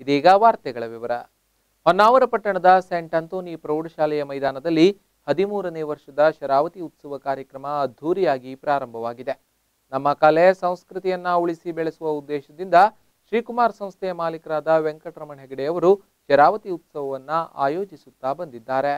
ಇದೀಗ ವಾರ್ತೆಗಳ ವಿವರ. ಹೊನ್ನಾವರ ಪಟ್ಟಣದ ಸೆಂಟ್ ಅಂತೋನಿ ಪ್ರೌಢಶಾಲೆಯ ಮೈದಾನದಲ್ಲಿ ಹದಿಮೂರನೇ ವರ್ಷದ ಶರಾವತಿ ಉತ್ಸವ ಕಾರ್ಯಕ್ರಮ ಅದ್ಧೂರಿಯಾಗಿ ಪ್ರಾರಂಭವಾಗಿದೆ. ನಮ್ಮ ಕಲೆ, ಸಂಸ್ಕೃತಿಯನ್ನ ಉಳಿಸಿ ಬೆಳೆಸುವ ಉದ್ದೇಶದಿಂದ ಶ್ರೀಕುಮಾರ್ ಸಂಸ್ಥೆಯ ಮಾಲೀಕರಾದ ವೆಂಕಟರಮಣ ಹೆಗಡೆಯವರು ಶರಾವತಿ ಉತ್ಸವವನ್ನು ಆಯೋಜಿಸುತ್ತಾ ಬಂದಿದ್ದಾರೆ.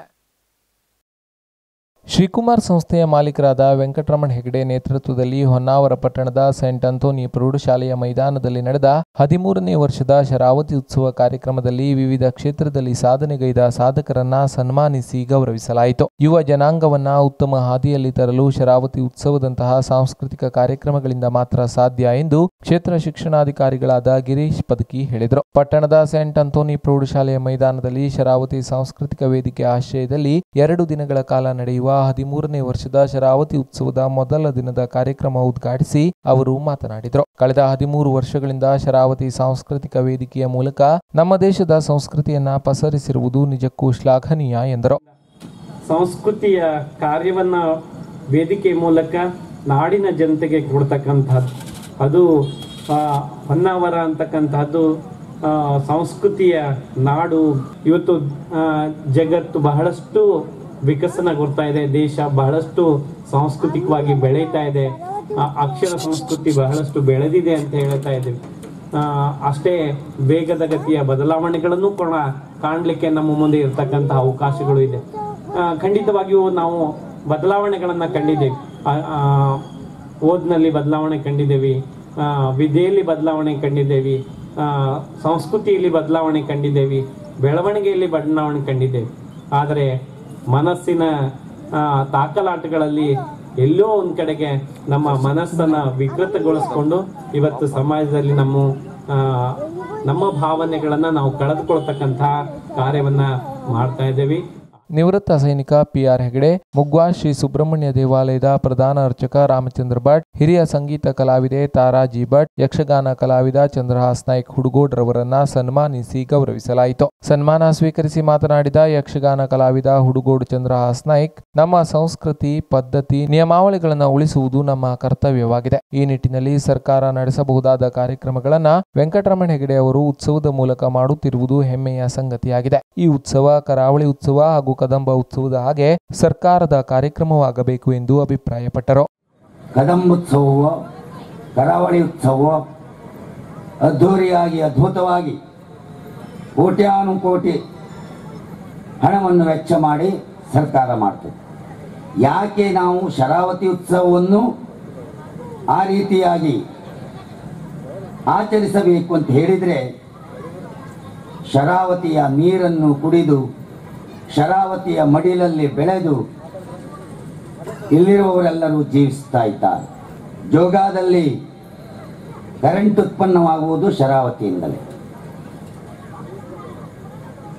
ಶ್ರೀಕುಮಾರ್ ಸಂಸ್ಥೆಯ ಮಾಲೀಕರಾದ ವೆಂಕಟರಮಣ್ ಹೆಗಡೆ ನೇತೃತ್ವದಲ್ಲಿ ಹೊನ್ನಾವರ ಪಟ್ಟಣದ ಸೆಂಟ್ ಅಂತೋನಿ ಪ್ರೌಢಶಾಲೆಯ ಮೈದಾನದಲ್ಲಿ ನಡೆದ ಹದಿಮೂರನೇ ವರ್ಷದ ಶರಾವತಿ ಉತ್ಸವ ಕಾರ್ಯಕ್ರಮದಲ್ಲಿ ವಿವಿಧ ಕ್ಷೇತ್ರದಲ್ಲಿ ಸಾಧನೆಗೈದ ಸಾಧಕರನ್ನ ಸನ್ಮಾನಿಸಿ ಗೌರವಿಸಲಾಯಿತು. ಯುವ ಜನಾಂಗವನ್ನ ಉತ್ತಮ ಹಾದಿಯಲ್ಲಿ ತರಲು ಶರಾವತಿ ಉತ್ಸವದಂತಹ ಸಾಂಸ್ಕೃತಿಕ ಕಾರ್ಯಕ್ರಮಗಳಿಂದ ಮಾತ್ರ ಸಾಧ್ಯ ಎಂದು ಕ್ಷೇತ್ರ ಶಿಕ್ಷಣಾಧಿಕಾರಿಗಳಾದ ಗಿರೀಶ್ ಪದಕಿ ಹೇಳಿದರು. ಪಟ್ಟಣದ ಸೆಂಟ್ ಅಂತೋನಿ ಪ್ರೌಢಶಾಲೆಯ ಮೈದಾನದಲ್ಲಿ ಶರಾವತಿ ಸಾಂಸ್ಕೃತಿಕ ವೇದಿಕೆ ಆಶ್ರಯದಲ್ಲಿ ಎರಡು ದಿನಗಳ ಕಾಲ ನಡೆಯುವ ಹದಿಮೂರನೇ ವರ್ಷದ ಶರಾವತಿ ಉತ್ಸವದ ಮೊದಲ ದಿನದ ಕಾರ್ಯಕ್ರಮ ಉದ್ಘಾಟಿಸಿ ಅವರು ಮಾತನಾಡಿದರು. ಕಳೆದ ಹದಿಮೂರು ವರ್ಷಗಳಿಂದ ಶರಾವತಿ ಸಾಂಸ್ಕೃತಿಕ ವೇದಿಕೆಯ ಮೂಲಕ ನಮ್ಮ ದೇಶದ ಸಂಸ್ಕೃತಿಯನ್ನ ಪಸರಿಸಿರುವುದು ನಿಜಕ್ಕೂ ಶ್ಲಾಘನೀಯ ಎಂದರು. ಸಂಸ್ಕೃತಿಯ ಕಾರ್ಯವನ್ನ ವೇದಿಕೆ ಮೂಲಕ ನಾಡಿನ ಜನತೆಗೆ ಕೊಡ್ತಕ್ಕಂಥದ್ದು. ಅದು ಹೊನ್ನಾವರ ಅಂತಕ್ಕಂಥದ್ದು ಸಂಸ್ಕೃತಿಯ ನಾಡು. ಇವತ್ತು ಜಗತ್ತು ಬಹಳಷ್ಟು ವಿಕಸನಗೊಳ್ತಾ ಇದೆ. ದೇಶ ಬಹಳಷ್ಟು ಸಾಂಸ್ಕೃತಿಕವಾಗಿ ಬೆಳೀತಾ ಇದೆ. ಅಕ್ಷರ ಸಂಸ್ಕೃತಿ ಬಹಳಷ್ಟು ಬೆಳೆದಿದೆ ಅಂತ ಹೇಳ್ತಾ ಇದ್ದೀವಿ. ಅಷ್ಟೇ ವೇಗದ ಗತಿಯ ಬದಲಾವಣೆಗಳನ್ನು ಕೂಡ ಕಾಣಲಿಕ್ಕೆ ನಮ್ಮ ಮುಂದೆ ಇರತಕ್ಕಂತಹ ಅವಕಾಶಗಳು ಇದೆ. ಖಂಡಿತವಾಗಿಯೂ ನಾವು ಬದಲಾವಣೆಗಳನ್ನು ಕಂಡಿದ್ದೇವೆ. ಓದ್ನಲ್ಲಿ ಬದಲಾವಣೆ ಕಂಡಿದ್ದೇವೆ. ವಿದ್ಯೆಯಲ್ಲಿ ಬದಲಾವಣೆ ಕಂಡಿದ್ದೇವೆ. ಸಂಸ್ಕೃತಿಯಲ್ಲಿ ಬದಲಾವಣೆ ಕಂಡಿದ್ದೇವೆ. ಬೆಳವಣಿಗೆಯಲ್ಲಿ ಬದಲಾವಣೆ ಕಂಡಿದ್ದೇವೆ. ಆದರೆ ಮನಸ್ಸಿನ ತಾಕಲಾಟಗಳಲ್ಲಿ ಎಲ್ಲೋ ಒಂದ್ ಕಡೆಗೆ ನಮ್ಮ ಮನಸ್ಸನ್ನ ವಿಕೃತಗೊಳಿಸ್ಕೊಂಡು ಇವತ್ತು ಸಮಾಜದಲ್ಲಿ ನಮ್ಮ ನಮ್ಮ ಭಾವನೆಗಳನ್ನ ನಾವು ಕಳೆದುಕೊಳ್ತಕ್ಕಂತಹ ಕಾರ್ಯವನ್ನ ಮಾಡ್ತಾ ಇದ್ದೇವೆ. ನಿವೃತ್ತ ಸೈನಿಕ ಪಿಆರ್ ಹೆಗಡೆ, ಮುಗ್ವಾ ಶ್ರೀ ಸುಬ್ರಹ್ಮಣ್ಯ ದೇವಾಲಯದ ಪ್ರಧಾನ ಅರ್ಚಕ ರಾಮಚಂದ್ರ ಭಟ್, ಹಿರಿಯ ಸಂಗೀತ ಕಲಾವಿದೆ ತಾರಾ ಜಿ ಭಟ್, ಯಕ್ಷಗಾನ ಕಲಾವಿದ ಚಂದ್ರಹಾಸ್ ನಾಯ್ಕ್ ಹುಡುಗೋಡ್ ರವರನ್ನ ಸನ್ಮಾನಿಸಿ ಗೌರವಿಸಲಾಯಿತು. ಸನ್ಮಾನ ಸ್ವೀಕರಿಸಿ ಮಾತನಾಡಿದ ಯಕ್ಷಗಾನ ಕಲಾವಿದ ಹುಡುಗೋಡ್ ಚಂದ್ರಹಾಸ್ ನಾಯ್ಕ್, ನಮ್ಮ ಸಂಸ್ಕೃತಿ, ಪದ್ಧತಿ, ನಿಯಮಾವಳಿಗಳನ್ನು ಉಳಿಸುವುದು ನಮ್ಮ ಕರ್ತವ್ಯವಾಗಿದೆ. ಈ ನಿಟ್ಟಿನಲ್ಲಿ ಸರ್ಕಾರ ನಡೆಸಬಹುದಾದ ಕಾರ್ಯಕ್ರಮಗಳನ್ನ ವೆಂಕಟರಮಣ ಹೆಗಡೆ ಅವರು ಉತ್ಸವದ ಮೂಲಕ ಮಾಡುತ್ತಿರುವುದು ಹೆಮ್ಮೆಯ ಸಂಗತಿಯಾಗಿದೆ. ಈ ಉತ್ಸವ ಕರಾವಳಿ ಉತ್ಸವ ಹಾಗೂ ಕದಂಬ ಉತ್ಸವದ ಹಾಗೆ ಸರ್ಕಾರದ ಕಾರ್ಯಕ್ರಮವಾಗಬೇಕು ಎಂದು ಅಭಿಪ್ರಾಯಪಟ್ಟರು. ಕದಂಬ ಉತ್ಸವವು ಕರಾವಳಿ ಉತ್ಸವ ಅದ್ಧೂರಿಯಾಗಿ ಅದ್ಭುತವಾಗಿ ಕೋಟ್ಯಾನುಕೋಟಿ ಹಣವನ್ನು ವೆಚ್ಚ ಮಾಡಿ ಸರ್ಕಾರ ಮಾಡ್ತದೆ. ಯಾಕೆ ನಾವು ಶರಾವತಿ ಉತ್ಸವವನ್ನು ಆ ರೀತಿಯಾಗಿ ಆಚರಿಸಬೇಕು ಅಂತ ಹೇಳಿದರೆ, ಶರಾವತಿಯ ನೀರನ್ನು ಕುಡಿದು ಶರಾವತಿಯ ಮಡಿಲಲ್ಲಿ ಬೆಳೆದು ಇಲ್ಲಿರುವವರೆಲ್ಲರೂ ಜೀವಿಸ್ತಾ ಇದ್ದಾರೆ. ಜೋಗಾದಲ್ಲಿ ಕರೆಂಟ್ ಉತ್ಪನ್ನವಾಗುವುದು ಶರಾವತಿಯಿಂದಲೇ.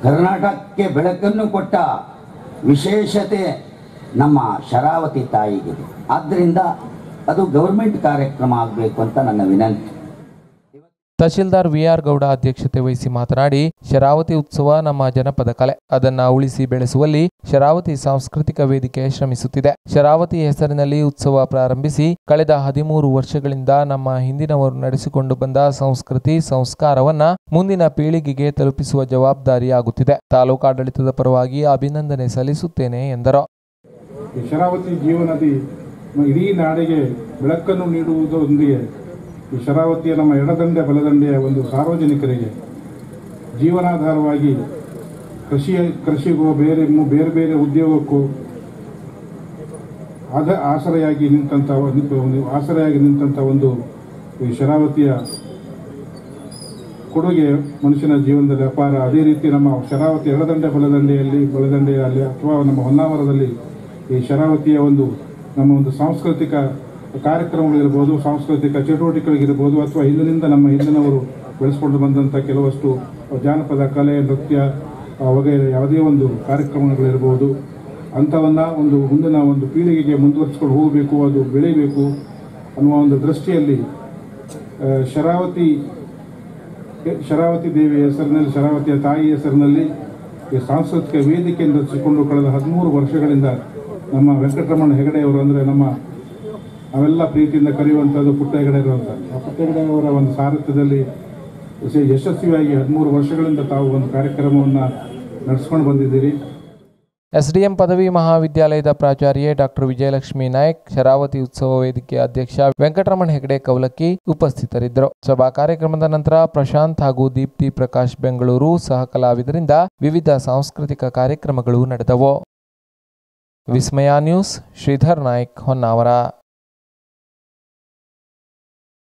ಕರ್ನಾಟಕಕ್ಕೆ ಬೆಳಕನ್ನು ಕೊಟ್ಟ ವಿಶೇಷತೆ ನಮ್ಮ ಶರಾವತಿ ತಾಯಿಗಿದೆ. ಆದ್ದರಿಂದ ಅದು ಗೌರ್ಮೆಂಟ್ ಕಾರ್ಯಕ್ರಮ ಆಗಬೇಕು ಅಂತ ನನ್ನ ವಿನಂತಿ. ತಹಶೀಲ್ದಾರ್ ವಿ ಆರ್ ಗೌಡ ಅಧ್ಯಕ್ಷತೆ ವಹಿಸಿ ಮಾತನಾಡಿ, ಶರಾವತಿ ಉತ್ಸವ ನಮ್ಮ ಜನಪದ ಕಲೆ. ಅದನ್ನ ಉಳಿಸಿ ಬೆಳೆಸುವಲ್ಲಿ ಶರಾವತಿ ಸಾಂಸ್ಕೃತಿಕ ವೇದಿಕೆ ಶ್ರಮಿಸುತ್ತಿದೆ. ಶರಾವತಿ ಹೆಸರಿನಲ್ಲಿ ಉತ್ಸವ ಪ್ರಾರಂಭಿಸಿ, ಕಳೆದ ಹದಿಮೂರು ವರ್ಷಗಳಿಂದ ನಮ್ಮ ಹಿಂದಿನವರು ನಡೆಸಿಕೊಂಡು ಬಂದ ಸಂಸ್ಕೃತಿ ಸಂಸ್ಕಾರವನ್ನ ಮುಂದಿನ ಪೀಳಿಗೆಗೆ ತಲುಪಿಸುವ ಜವಾಬ್ದಾರಿಯಾಗುತ್ತಿದೆ. ತಾಲೂಕಾಡಳಿತದ ಪರವಾಗಿ ಅಭಿನಂದನೆ ಸಲ್ಲಿಸುತ್ತೇನೆ ಎಂದರು. ಶರಾವತಿ ಜೀವನದಿ ಇಡೀ ನಾಡಿಗೆ ಬೆಳಕನ್ನು ನೀಡುವುದರೊಂದಿಗೆ ಈ ಶರಾವತಿಯ ನಮ್ಮ ಎಡದಂಡೆ ಬಲದಂಡೆಯ ಒಂದು ಸಾರ್ವಜನಿಕರಿಗೆ ಜೀವನಾಧಾರವಾಗಿ ಕೃಷಿಯ ಕೃಷಿಗೂ ಬೇರೆ ಬೇರೆ ಬೇರೆ ಉದ್ಯೋಗಕ್ಕೂ ಅದ ಆಸರೆಯಾಗಿ ನಿಂತಹ ಆಸರೆಯಾಗಿ ನಿಂತಹ ಒಂದು ಈ ಶರಾವತಿಯ ಕೊಡುಗೆ ಮನುಷ್ಯನ ಜೀವನದಲ್ಲಿ ಅಪಾರ. ಅದೇ ರೀತಿ ನಮ್ಮ ಶರಾವತಿ ಎಡದಂಡೆ ಬಲದಂಡೆಯಲ್ಲಿ ಬಲದಂಡೆಯಲ್ಲಿ ಅಥವಾ ನಮ್ಮ ಹೊನ್ನಾವರದಲ್ಲಿ ಈ ಶರಾವತಿಯ ಒಂದು, ನಮ್ಮ ಒಂದು ಸಾಂಸ್ಕೃತಿಕ ಕಾರ್ಯಕ್ರಮಗಳಿರ್ಬೋದು, ಸಾಂಸ್ಕೃತಿಕ ಚಟುವಟಿಕೆಗಳಿರ್ಬೋದು ಅಥವಾ ಹಿಂದಿನಿಂದ ನಮ್ಮ ಹಿಂದಿನವರು ಬೆಳೆಸ್ಕೊಂಡು ಬಂದಂಥ ಕೆಲವಷ್ಟು ಜಾನಪದ ಕಲೆ, ನೃತ್ಯ ವಗೈರೆ ಯಾವುದೇ ಒಂದು ಕಾರ್ಯಕ್ರಮಗಳಿರ್ಬೋದು. ಅಂಥವನ್ನ ಒಂದು ಮುಂದಿನ ಒಂದು ಪೀಳಿಗೆಗೆ ಮುಂದುವರಿಸ್ಕೊಂಡು ಹೋಗಬೇಕು, ಅದು ಬೆಳೀಬೇಕು ಅನ್ನುವ ಒಂದು ದೃಷ್ಟಿಯಲ್ಲಿ ಶರಾವತಿ ಶರಾವತಿ ದೇವಿಯ ಹೆಸರಿನಲ್ಲಿ, ಶರಾವತಿಯ ತಾಯಿ ಹೆಸರಿನಲ್ಲಿ ಈ ಸಾಂಸ್ಕೃತಿಕ ವೇದಿಕೆಯನ್ನು ರಚಿಸಿಕೊಂಡು ಕಳೆದ ಹದಿಮೂರು ವರ್ಷಗಳಿಂದ ನಮ್ಮ ವೆಂಕಟರಮಣ ಹೆಗಡೆಯವರು ಅಂದರೆ ನಮ್ಮ ನಾವೆಲ್ಲ ಪ್ರೀತಿಯಿಂದ ಕರೆಯುವಂಥದ್ದು ಪುಟ್ಟೆಗಡೆ ಅಂತ ಆ ಪುಟ್ಟ ಹೆಗಡೆಯವರ ಒಂದು ಸಾರಥ್ಯದಲ್ಲಿ ಯಶಸ್ವಿಯಾಗಿ ಹದಿಮೂರು ವರ್ಷಗಳಿಂದ ತಾವು ಒಂದು ಕಾರ್ಯಕ್ರಮವನ್ನು ನಡೆಸ್ಕೊಂಡು ಬಂದಿದ್ದೀರಿ. ಎಸ್ಡಿಎಂ ಪದವಿ ಮಹಾವಿದ್ಯಾಲಯದ ಪ್ರಾಚಾರ್ಯೆ ಡಾಕ್ಟರ್ ವಿಜಯಲಕ್ಷ್ಮಿ ನಾಯಕ್, ಶರಾವತಿ ಉತ್ಸವ ವೇದಿಕೆ ಅಧ್ಯಕ್ಷ ವೆಂಕಟರಮಣ ಹೆಗಡೆ ಕವಲಕ್ಕಿ ಉಪಸ್ಥಿತರಿದ್ದರು. ಸಭಾ ಕಾರ್ಯಕ್ರಮದ ನಂತರ ಪ್ರಶಾಂತ್ ಹಾಗೂ ದೀಪ್ತಿ ಪ್ರಕಾಶ್ ಬೆಂಗಳೂರು ಸಹ ಕಲಾವಿದರಿಂದ ವಿವಿಧ ಸಾಂಸ್ಕೃತಿಕ ಕಾರ್ಯಕ್ರಮಗಳು ನಡೆದವು. ವಿಸ್ಮಯ ನ್ಯೂಸ್, ಶ್ರೀಧರ್ ನಾಯ್ಕ್ ಹೊನ್ನಾವರ.